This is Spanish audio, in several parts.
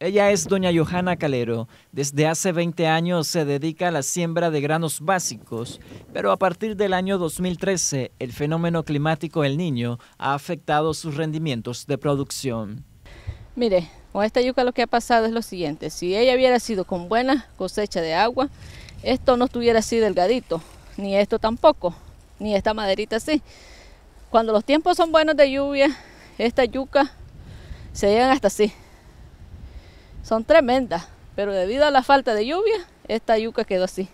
Ella es doña Johanna Calero. Desde hace 20 años se dedica a la siembra de granos básicos, pero a partir del año 2013 el fenómeno climático El Niño ha afectado sus rendimientos de producción. Mire, con esta yuca lo que ha pasado es lo siguiente, si ella hubiera sido con buena cosecha de agua, esto no estuviera así delgadito, ni esto tampoco, ni esta maderita así. Cuando los tiempos son buenos de lluvia, esta yuca se llegan hasta así son tremendas, pero debido a la falta de lluvia, esta yuca quedó así,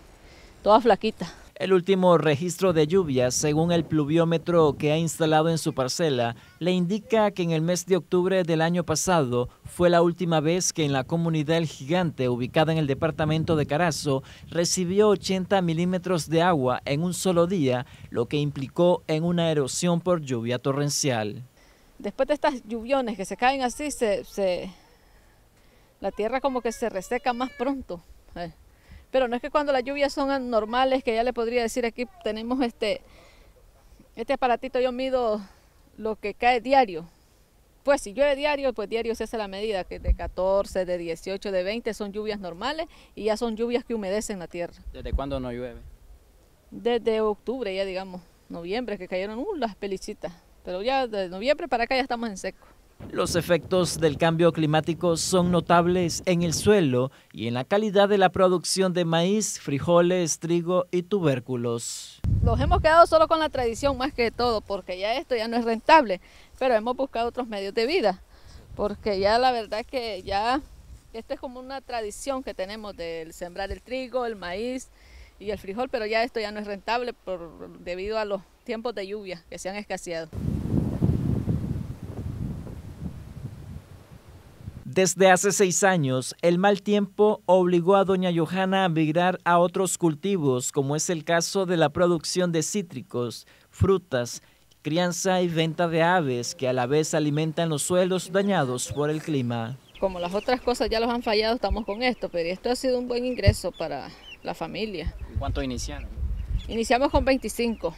toda flaquita. El último registro de lluvias, según el pluviómetro que ha instalado en su parcela, le indica que en el mes de octubre del año pasado fue la última vez que en la comunidad El Gigante, ubicada en el departamento de Carazo, recibió 80 milímetros de agua en un solo día, lo que implicó en una erosión por lluvia torrencial. Después de estas lluviones que se caen así, se, se la tierra como que se reseca más pronto. Eh. Pero no es que cuando las lluvias son normales, que ya le podría decir aquí tenemos este, este aparatito, yo mido lo que cae diario. Pues si llueve diario, pues diario se hace la medida, que de 14, de 18, de 20 son lluvias normales y ya son lluvias que humedecen la tierra. ¿Desde cuándo no llueve? Desde octubre ya digamos, noviembre, que cayeron uh, las pelicitas. Pero ya de noviembre para acá ya estamos en seco. Los efectos del cambio climático son notables en el suelo y en la calidad de la producción de maíz, frijoles, trigo y tubérculos. Nos hemos quedado solo con la tradición más que todo, porque ya esto ya no es rentable, pero hemos buscado otros medios de vida, porque ya la verdad es que ya esto es como una tradición que tenemos de sembrar el trigo, el maíz y el frijol, pero ya esto ya no es rentable por, debido a los tiempos de lluvia que se han escaseado. Desde hace seis años, el mal tiempo obligó a doña Johanna a migrar a otros cultivos, como es el caso de la producción de cítricos, frutas, crianza y venta de aves, que a la vez alimentan los suelos dañados por el clima. Como las otras cosas ya los han fallado, estamos con esto, pero esto ha sido un buen ingreso para la familia. ¿Cuánto iniciaron? Iniciamos con 25.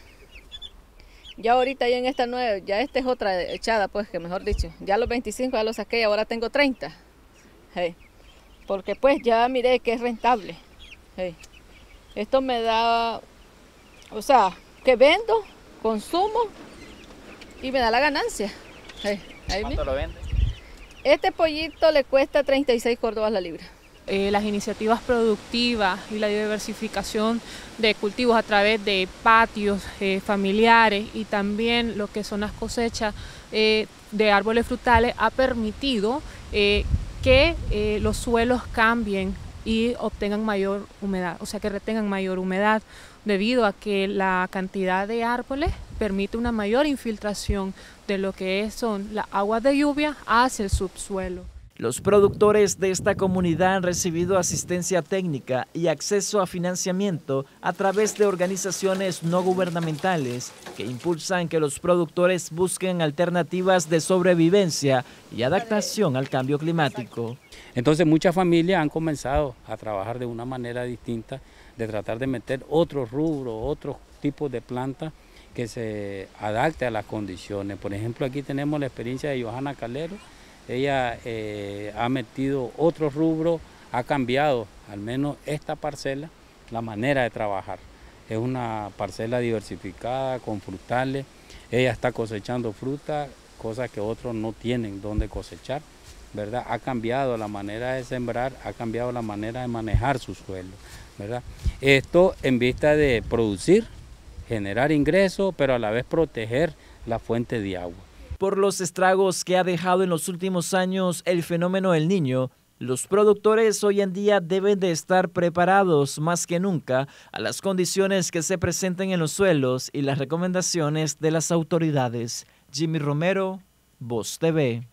Ya ahorita ya en esta nueva, ya esta es otra echada, pues que mejor dicho, ya los 25 ya los saqué, ahora tengo 30. Porque pues ya miré que es rentable. Esto me da, o sea, que vendo, consumo y me da la ganancia. ¿Cuánto lo vende? Este pollito le cuesta 36 córdobas la libra. Eh, las iniciativas productivas y la diversificación de cultivos a través de patios eh, familiares y también lo que son las cosechas eh, de árboles frutales ha permitido que los suelos cambien y obtengan mayor humedad, o sea que retengan mayor humedad debido a que la cantidad de árboles permite una mayor infiltración de lo que son las aguas de lluvia hacia el subsuelo. Los productores de esta comunidad han recibido asistencia técnica y acceso a financiamiento a través de organizaciones no gubernamentales que impulsan que los productores busquen alternativas de sobrevivencia y adaptación al cambio climático. Entonces muchas familias han comenzado a trabajar de una manera distinta, de tratar de meter otros rubros, otros tipos de plantas que se adapte a las condiciones. Por ejemplo, aquí tenemos la experiencia de Johanna Calero, ella eh, ha metido otro rubro, ha cambiado al menos esta parcela, la manera de trabajar. Es una parcela diversificada con frutales, ella está cosechando fruta, cosas que otros no tienen donde cosechar, ¿verdad? Ha cambiado la manera de sembrar, ha cambiado la manera de manejar su suelo, ¿verdad? Esto en vista de producir, generar ingresos, pero a la vez proteger la fuente de agua. Por los estragos que ha dejado en los últimos años el fenómeno del niño, los productores hoy en día deben de estar preparados más que nunca a las condiciones que se presenten en los suelos y las recomendaciones de las autoridades. Jimmy Romero, Voz TV.